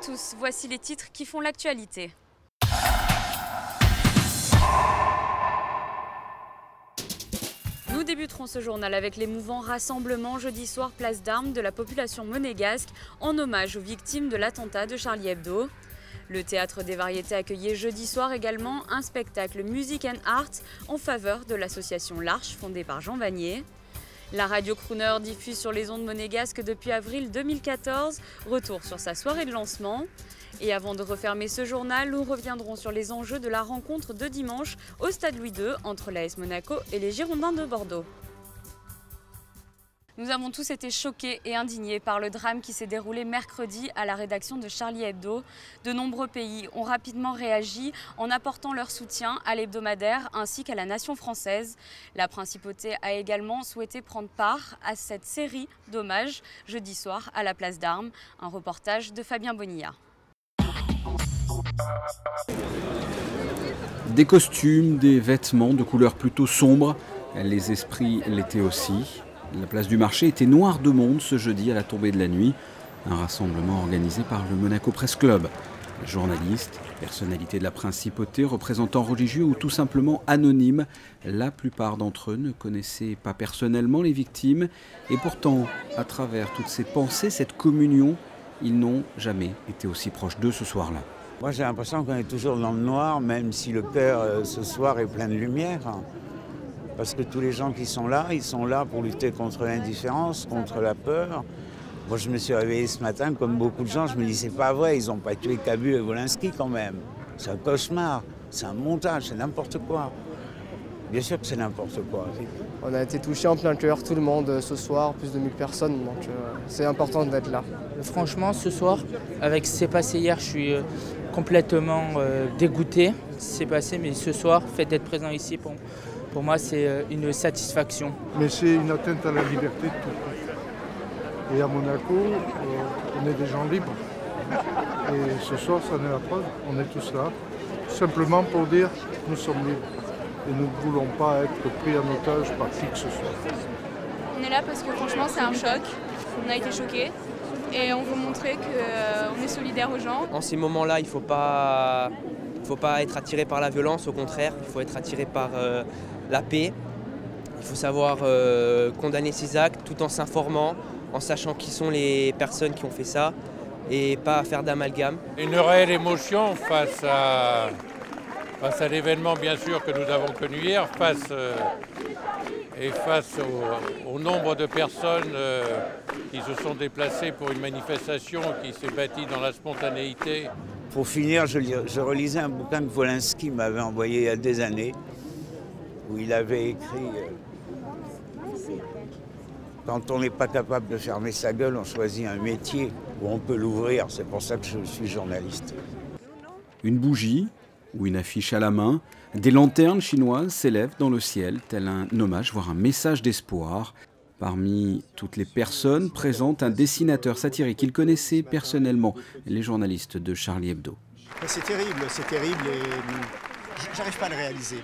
tous, voici les titres qui font l'actualité. Nous débuterons ce journal avec l'émouvant rassemblement jeudi soir place d'armes de la population monégasque en hommage aux victimes de l'attentat de Charlie Hebdo. Le théâtre des variétés accueillait jeudi soir également un spectacle Music and Art en faveur de l'association L'Arche fondée par Jean Vanier. La radio Crooner diffuse sur les ondes monégasques depuis avril 2014. Retour sur sa soirée de lancement. Et avant de refermer ce journal, nous reviendrons sur les enjeux de la rencontre de dimanche au Stade Louis II entre l'AS Monaco et les Girondins de Bordeaux. Nous avons tous été choqués et indignés par le drame qui s'est déroulé mercredi à la rédaction de Charlie Hebdo. De nombreux pays ont rapidement réagi en apportant leur soutien à l'hebdomadaire ainsi qu'à la nation française. La principauté a également souhaité prendre part à cette série d'hommages jeudi soir à la place d'Armes. Un reportage de Fabien Bonilla. Des costumes, des vêtements de couleurs plutôt sombres, les esprits l'étaient aussi. La place du marché était noire de monde ce jeudi à la tombée de la nuit. Un rassemblement organisé par le Monaco Press Club. Journalistes, personnalités de la principauté, représentants religieux ou tout simplement anonymes, la plupart d'entre eux ne connaissaient pas personnellement les victimes et pourtant, à travers toutes ces pensées, cette communion, ils n'ont jamais été aussi proches d'eux ce soir-là. Moi j'ai l'impression qu'on est toujours dans le noir, même si le cœur euh, ce soir est plein de lumière. Parce que tous les gens qui sont là, ils sont là pour lutter contre l'indifférence, contre la peur. Moi, je me suis réveillé ce matin, comme beaucoup de gens, je me dis, c'est pas vrai, ils n'ont pas tué Cabu et Wolinski quand même. C'est un cauchemar, c'est un montage, c'est n'importe quoi. Bien sûr que c'est n'importe quoi. On a été touchés en plein cœur, tout le monde, ce soir, plus de 1000 personnes, donc euh, c'est important d'être là. Franchement, ce soir, avec ce qui s'est passé hier, je suis euh, complètement euh, dégoûté. C'est passé, mais ce soir, fait d'être présent ici pour, pour moi, c'est euh, une satisfaction. Mais c'est une atteinte à la liberté de tout. Et à Monaco, euh, on est des gens libres. Et ce soir, ça en est la preuve. On est tous là, simplement pour dire nous sommes libres. Et nous ne voulons pas être pris en otage par qui que ce soit. On est là parce que franchement, c'est un choc. On a été choqués. Et on veut montrer qu'on est solidaire aux gens. En ces moments-là, il ne faut pas, faut pas être attiré par la violence, au contraire, il faut être attiré par euh, la paix. Il faut savoir euh, condamner ces actes tout en s'informant, en sachant qui sont les personnes qui ont fait ça et pas faire d'amalgame. Une réelle émotion face à, face à l'événement bien sûr que nous avons connu hier, face, euh, et face au, nombre de personnes euh, qui se sont déplacées pour une manifestation qui s'est bâtie dans la spontanéité. Pour finir, je, je relisais un bouquin que Wolinski m'avait envoyé il y a des années où il avait écrit euh, Quand on n'est pas capable de fermer sa gueule, on choisit un métier où on peut l'ouvrir. C'est pour ça que je suis journaliste. Une bougie ou une affiche à la main, des lanternes chinoises s'élèvent dans le ciel, tel un hommage, voire un message d'espoir. Parmi toutes les personnes présentes, un dessinateur satirique. Il connaissait personnellement les journalistes de Charlie Hebdo. C'est terrible, c'est terrible et j'arrive pas à le réaliser.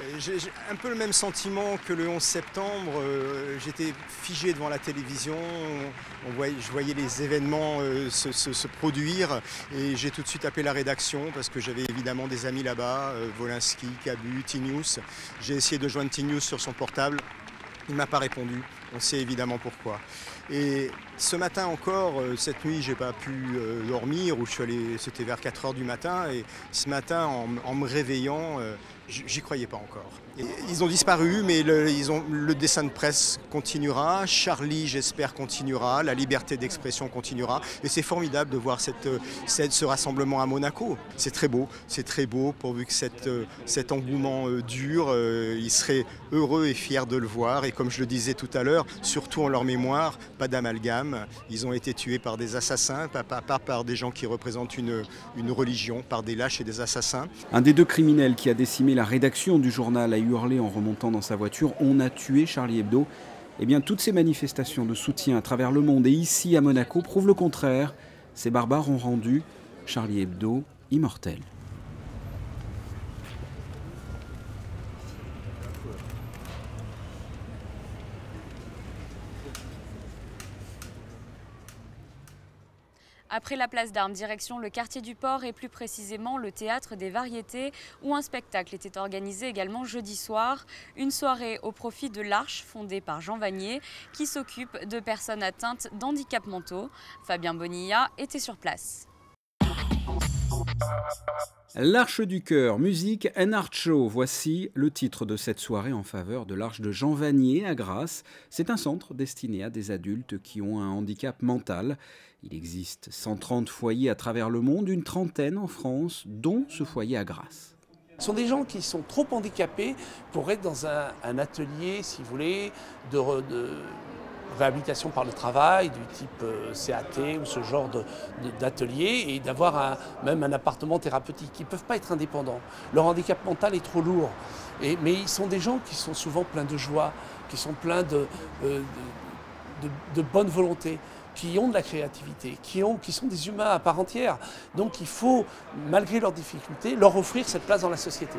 Euh, j'ai un peu le même sentiment que le 11 septembre. Euh, j'étais figé devant la télévision, je voyais les événements euh, se, produire et j'ai tout de suite appelé la rédaction parce que j'avais évidemment des amis là-bas, Volinsky, Cabu, T-News. J'ai essayé de joindre T-News sur son portable. Il ne m'a pas répondu. On sait évidemment pourquoi. Et ce matin encore, cette nuit, j'ai pas pu dormir, c'était vers 4 heures du matin, et ce matin, en me réveillant, J'y croyais pas encore. Ils ont disparu, mais le, ils ont, le dessin de presse continuera. Charlie, j'espère, continuera. La liberté d'expression continuera. Et c'est formidable de voir cette, cette, ce rassemblement à Monaco. C'est très beau, c'est très beau, pourvu que cette, cet engouement euh, dure. Euh, ils seraient heureux et fiers de le voir. Et comme je le disais tout à l'heure, surtout en leur mémoire, pas d'amalgame. Ils ont été tués par des assassins, pas par des gens qui représentent une, une religion, par des lâches et des assassins. Un des deux criminels qui a décimé la rédaction du journal a hurlé en remontant dans sa voiture On a tué Charlie Hebdo. Eh bien, toutes ces manifestations de soutien à travers le monde et ici à Monaco prouvent le contraire. Ces barbares ont rendu Charlie Hebdo immortel. Après la place d'Armes, direction le quartier du port et plus précisément le théâtre des variétés où un spectacle était organisé également jeudi soir. Une soirée au profit de l'Arche fondée par Jean Vanier qui s'occupe de personnes atteintes d'handicap mentaux. Fabien Bonilla était sur place. L'Arche du Cœur, musique and art show. Voici le titre de cette soirée en faveur de l'Arche de Jean Vanier à Grasse. C'est un centre destiné à des adultes qui ont un handicap mental. Il existe 130 foyers à travers le monde, une trentaine en France, dont ce foyer à Grasse. Ce sont des gens qui sont trop handicapés pour être dans un, atelier, si vous voulez, de, de réhabilitation par le travail du type euh, CAT ou ce genre d'atelier et d'avoir même un appartement thérapeutique. Ils ne peuvent pas être indépendants. Leur handicap mental est trop lourd. Et, mais ils sont des gens qui sont souvent pleins de joie, qui sont pleins de, euh, de, bonne volonté qui ont de la créativité, qui, ont, qui sont des humains à part entière. Donc il faut, malgré leurs difficultés, leur offrir cette place dans la société.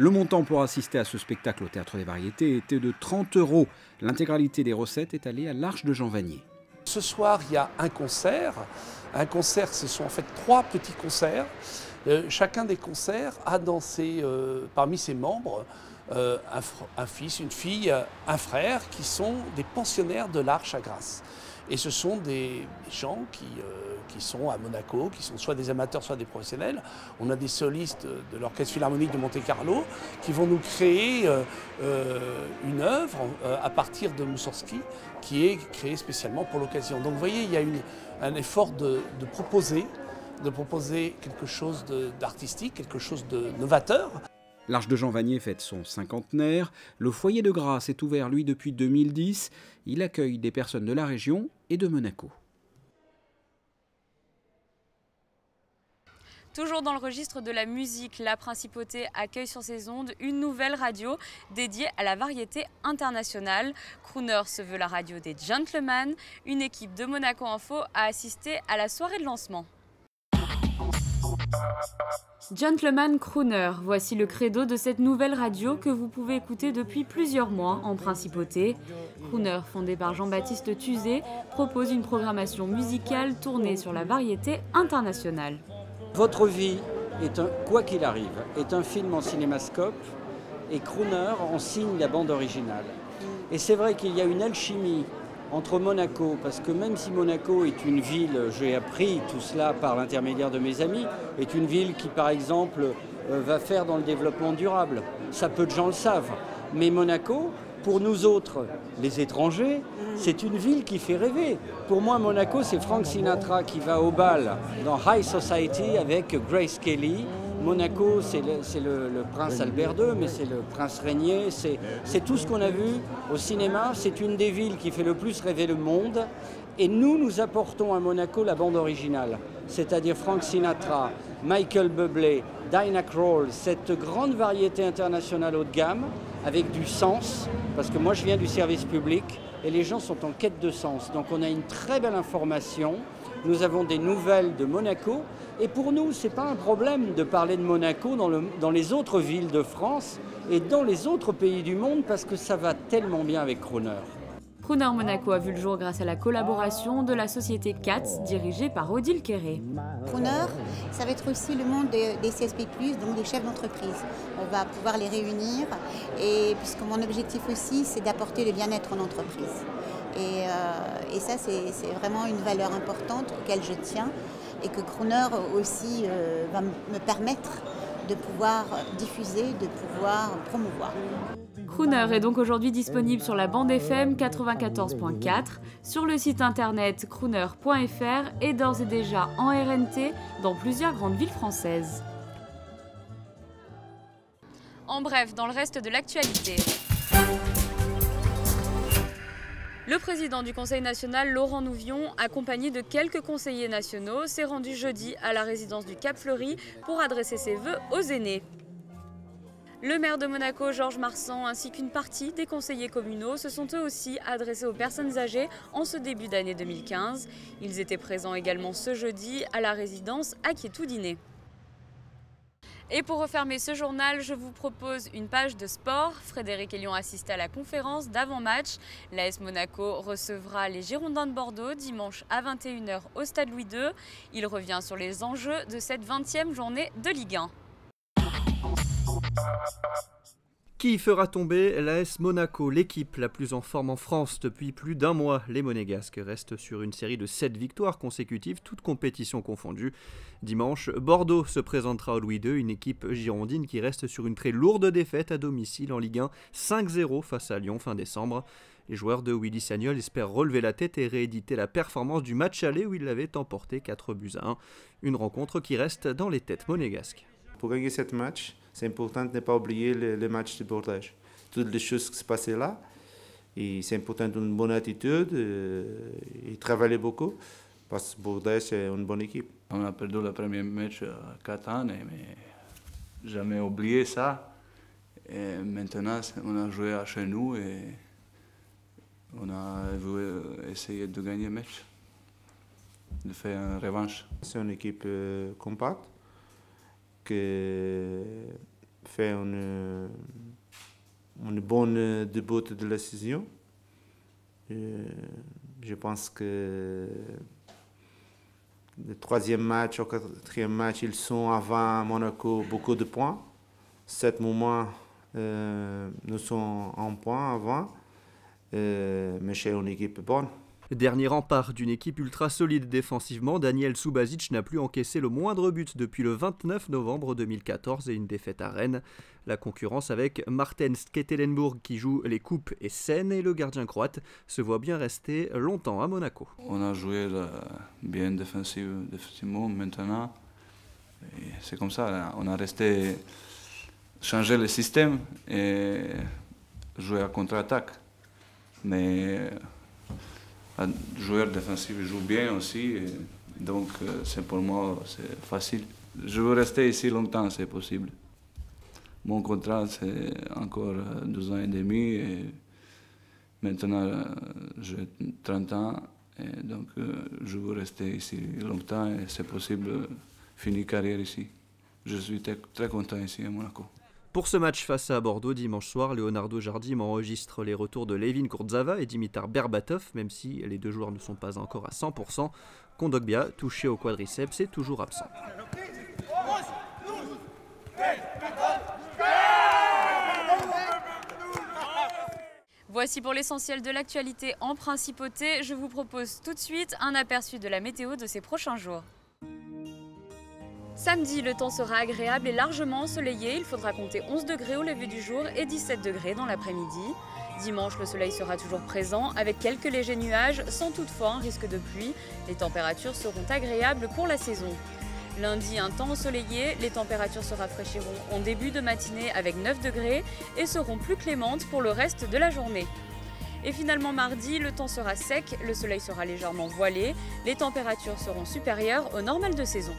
Le montant pour assister à ce spectacle au Théâtre des Variétés était de 30 euros. L'intégralité des recettes est allée à l'Arche de Jean Vanier. Ce soir, il y a un concert. Un concert, ce sont en fait trois petits concerts. Euh, chacun des concerts a euh, parmi ses membres euh, un, fils, une fille, un frère, qui sont des pensionnaires de l'Arche à Grasse. Et ce sont des gens qui, euh, qui, sont à Monaco, qui sont soit des amateurs, soit des professionnels. On a des solistes de l'Orchestre Philharmonique de Monte-Carlo qui vont nous créer euh, euh, une œuvre à partir de Moussorski qui est créée spécialement pour l'occasion. Donc vous voyez, il y a un effort de proposer de proposer quelque chose d'artistique, quelque chose de novateur. L'Arche de Jean Vanier fête son cinquantenaire. Le foyer de grâce est ouvert, lui, depuis 2010. Il accueille des personnes de la région et de Monaco. Toujours dans le registre de la musique, la Principauté accueille sur ses ondes une nouvelle radio dédiée à la variété internationale. Crooner se veut la radio des gentlemen. Une équipe de Monaco Info a assisté à la soirée de lancement. Gentleman Crooner, voici le credo de cette nouvelle radio que vous pouvez écouter depuis plusieurs mois en principauté. Crooner, fondé par Jean-Baptiste Tuzé, propose une programmation musicale tournée sur la variété internationale. Votre vie, est un, quoi qu'il arrive, est un film en cinémascope et Crooner en signe la bande originale. Et c'est vrai qu'il y a une alchimie entre Monaco, parce que même si Monaco est une ville, j'ai appris tout cela par l'intermédiaire de mes amis, est une ville qui par exemple euh, va faire dans le développement durable. Ça peu de gens le savent. Mais Monaco, pour nous autres, les étrangers, c'est une ville qui fait rêver. Pour moi, Monaco, c'est Frank Sinatra qui va au bal dans High Society avec Grace Kelly Monaco, c'est le, prince Albert II, mais c'est le prince régnier, c'est tout ce qu'on a vu au cinéma. C'est une des villes qui fait le plus rêver le monde. Et nous, nous apportons à Monaco la bande originale, c'est-à-dire Frank Sinatra, Michael Bublé, Dinah Kroll, cette grande variété internationale haut de gamme, avec du sens, parce que moi je viens du service public et les gens sont en quête de sens. Donc on a une très belle information. Nous avons des nouvelles de Monaco. Et pour nous, ce n'est pas un problème de parler de Monaco dans, les autres villes de France et dans les autres pays du monde parce que ça va tellement bien avec Crooner. Crooner Monaco a vu le jour grâce à la collaboration de la société CATS dirigée par Odile Quéré. Crooner, ça va être aussi le monde des, CSP+, donc des chefs d'entreprise. On va pouvoir les réunir et puisque mon objectif aussi, c'est d'apporter le bien-être en entreprise. Euh, et, ça, c'est vraiment une valeur importante auquel je tiens et que Crooner aussi euh, va me permettre de pouvoir diffuser, de pouvoir promouvoir. Crooner est donc aujourd'hui disponible sur la bande FM 94.4, sur le site internet crooner.fr et d'ores et déjà en RNT dans plusieurs grandes villes françaises. En bref, dans le reste de l'actualité. Le président du Conseil national, Laurent Nouvion, accompagné de quelques conseillers nationaux, s'est rendu jeudi à la résidence du Cap Fleury pour adresser ses vœux aux aînés. Le maire de Monaco, Georges Marsan, ainsi qu'une partie des conseillers communaux se sont eux aussi adressés aux personnes âgées en ce début d'année 2015. Ils étaient présents également ce jeudi à la résidence à Dîner. Et pour refermer ce journal, je vous propose une page de sport. Frédéric Elion assiste à la conférence d'avant-match. L'AS Monaco recevra les Girondins de Bordeaux dimanche à 21h au Stade Louis II. Il revient sur les enjeux de cette 20e journée de Ligue 1. Qui fera tomber l'AS Monaco, l'équipe la plus en forme en France depuis plus d'un mois? Les Monégasques restent sur une série de 7 victoires consécutives, toutes compétitions confondues. Dimanche, Bordeaux se présentera au Louis II, une équipe girondine qui reste sur une très lourde défaite à domicile en Ligue 1, 5-0 face à Lyon fin décembre. Les joueurs de Willy Sagnol espèrent relever la tête et rééditer la performance du match aller où ils l'avaient emporté 4 buts à 1. Une rencontre qui reste dans les têtes monégasques. Pour gagner ce match, c'est important de ne pas oublier le, match de bordage. Toutes les choses qui se passaient là. Et c'est important d'une bonne attitude euh, et travailler beaucoup parce que Bordeaux, c'est une bonne équipe. On a perdu le premier match à 4 ans, mais jamais oublié ça. Et maintenant, on a joué à chez nous et on a essayé de gagner le match, de faire une revanche. C'est une équipe euh, compacte qui fait une, une bonne début de la saison. je pense que le troisième match, au quatrième match, ils sont avant Monaco beaucoup de points. Cet moment, euh, nous sommes en point avant, euh, mais c'est une équipe bonne. Dernier rempart d'une équipe ultra solide défensivement, Daniel Subasic n'a plus encaissé le moindre but depuis le 29 novembre 2014 et une défaite à Rennes. La concurrence avec Martin Sketelenburg qui joue les coupes et Seine et le gardien croate se voit bien rester longtemps à Monaco. On a joué bien défensivement maintenant. C'est comme ça, on a resté changer le système et jouer à contre-attaque. Mais un joueur défensif joue bien aussi, donc euh, c'est pour moi c'est facile. Je veux rester ici longtemps, c'est possible. Mon contrat c'est encore euh, deux ans et demi et maintenant euh, j'ai 30 ans donc je veux rester ici longtemps et c'est possible finir carrière ici. Je suis très content ici à Monaco. Pour ce match face à Bordeaux dimanche soir, Leonardo Jardim enregistre les retours de Levin Kurtzava et Dimitar Berbatov, même si les deux joueurs ne sont pas encore à 100%. Kondogbia, touché au quadriceps, est toujours absent. Voici pour l'essentiel de l'actualité en principauté. Je vous propose tout de suite un aperçu de la météo de ces prochains jours. Samedi, le temps sera agréable et largement ensoleillé. Il faudra compter 11 degrés au lever du jour et 17 degrés dans l'après-midi. Dimanche, le soleil sera toujours présent avec quelques légers nuages, sans toutefois un risque de pluie. Les températures seront agréables pour la saison. Lundi, un temps ensoleillé, les températures se rafraîchiront en début de matinée avec 9 degrés et seront plus clémentes pour le reste de la journée. Et finalement mardi, le temps sera sec, le soleil sera légèrement voilé, les températures seront supérieures au normal de saison.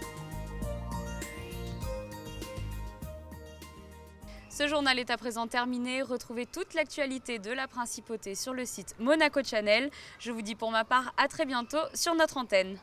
Ce journal est à présent terminé. Retrouvez toute l'actualité de la principauté sur le site Monaco Channel. Je vous dis pour ma part à très bientôt sur notre antenne.